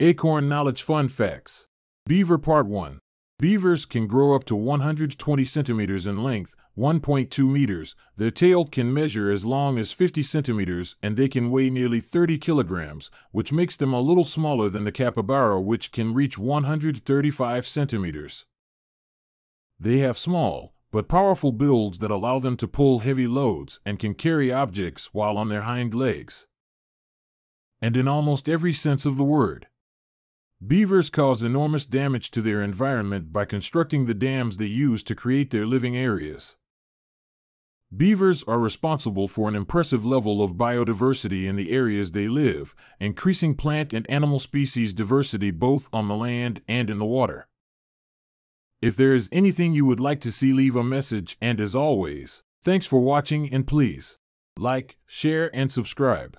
Acorn Knowledge Fun Facts Beaver Part 1 Beavers can grow up to 120 centimeters in length, 1.2 meters. Their tail can measure as long as 50 centimeters, and they can weigh nearly 30 kilograms, which makes them a little smaller than the capybara, which can reach 135 centimeters. They have small, but powerful builds that allow them to pull heavy loads and can carry objects while on their hind legs. And in almost every sense of the word. Beavers cause enormous damage to their environment by constructing the dams they use to create their living areas. Beavers are responsible for an impressive level of biodiversity in the areas they live, increasing plant and animal species diversity both on the land and in the water. If there is anything you would like to see, leave a message, and as always, thanks for watching and please like, share, and subscribe.